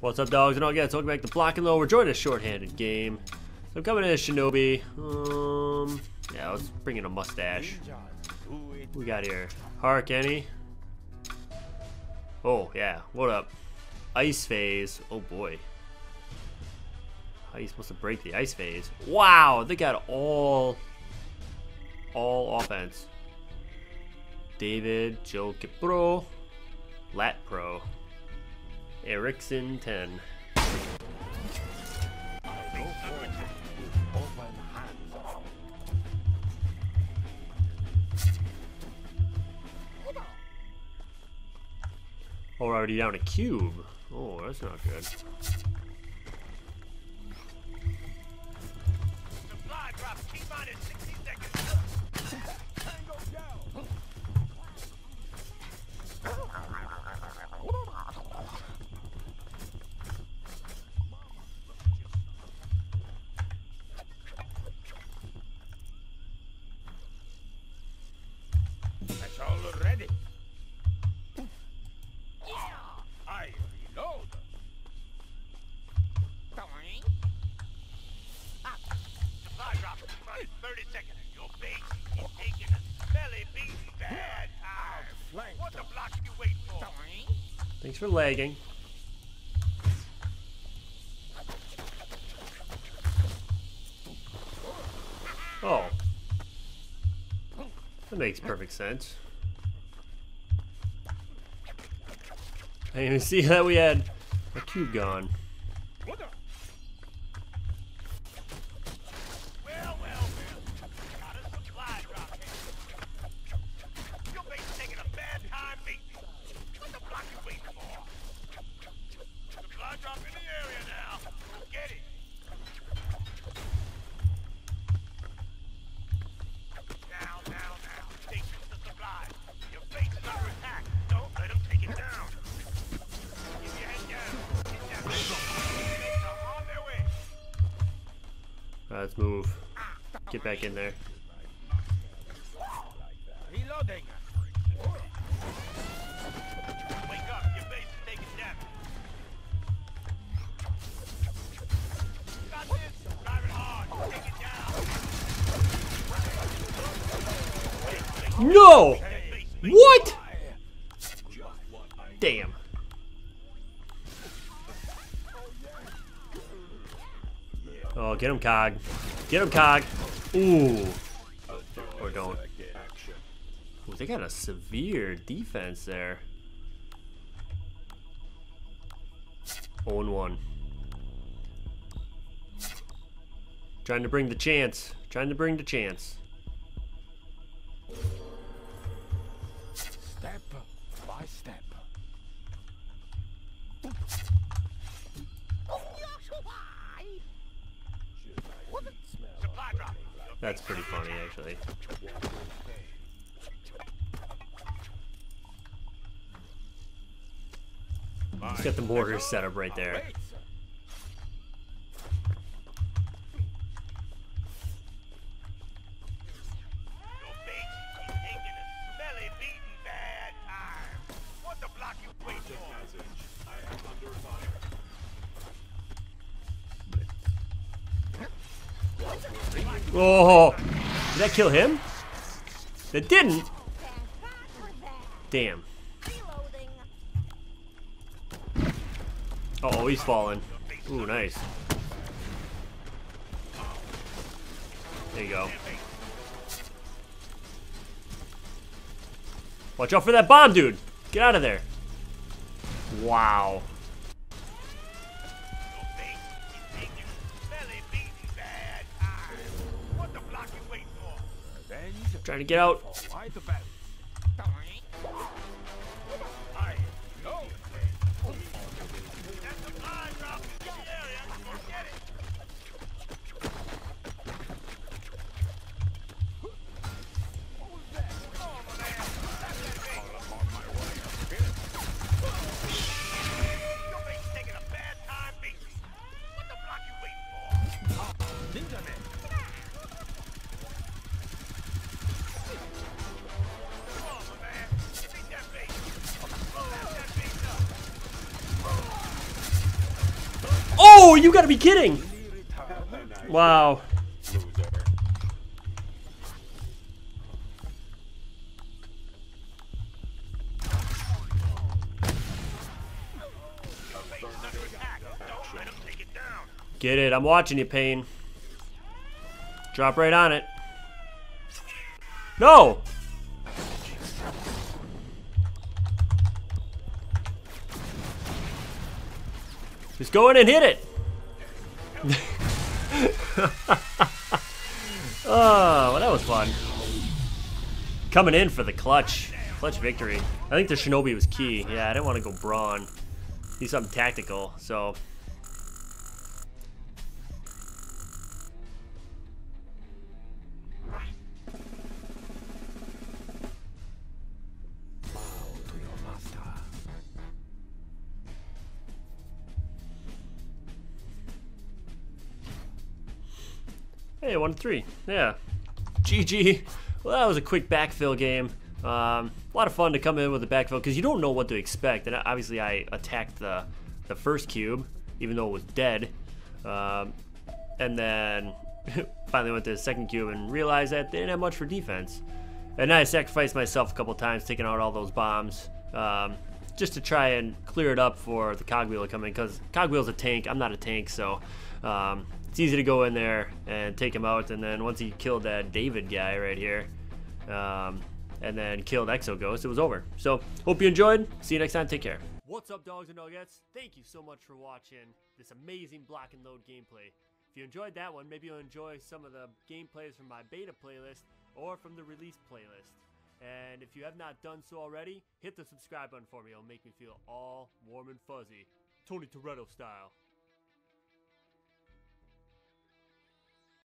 What's up, dogs and all guys? Welcome back to Block N Load. We're joining a shorthanded game. So I'm coming in as Shinobi. Um, yeah, let's bring in a mustache. we got here? Hark, any? Oh, yeah. What up? Ice phase. Oh, boy. How are you supposed to break the ice phase? Wow, they got all, all offense. David, Joe Pro, Lat Pro, Ericsson 10. Oh, we're already down a cube. Oh, that's not good. Drop minus 30 seconds. Your base is taking a smelly beating bad time. What the block you waiting for? Thanks for lagging. Oh. That makes perfect sense. I didn't even see that we had a cube gone. Alright, let's move. Get back in there. Reloading. Wake up, your Oh, get him, Cog. Get him, Cog. Ooh. Or don't. Ooh, they got a severe defense there. 0-1. Trying to bring the chance. Trying to bring the chance. That's pretty funny, actually. He's got the mortar set up right there. Oh, did that kill him? It didn't. Damn. Uh oh, he's falling. Ooh, nice. There you go. Watch out for that bomb, dude. Get out of there. Wow. Trying to get out. No, you gotta be kidding! Wow. Get it, I'm watching you, Pain. Drop right on it. No! Just go in and hit it! oh, well, that was fun. Coming in for the clutch. Clutch victory. I think the Shinobi was key. Yeah, I didn't want to go Brawn. Need something tactical, so Hey, one three. Yeah. GG. Well, that was a quick backfill game. Um, a lot of fun to come in with a backfill because you don't know what to expect. And obviously, I attacked the the first cube, even though it was dead. Um, and then finally went to the second cube and realized that they didn't have much for defense. And I sacrificed myself a couple times, taking out all those bombs, um, just to try and clear it up for the cogwheel to come in. Because cogwheel's a tank. I'm not a tank, so um, it's easy to go in there and take him out. And then once he killed that David guy right here, um, and then killed Exo Ghost, it was over. So hope you enjoyed. See you next time. Take care. What's up, dogs and nuggets? Thank you so much for watching this amazing block and load gameplay. If you enjoyed that one, maybe you'll enjoy some of the gameplays from my beta playlist or from the release playlist. And if you have not done so already, hit the subscribe button for me. It'll make me feel all warm and fuzzy. Tony Toretto style.